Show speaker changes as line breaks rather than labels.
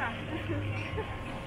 Yeah.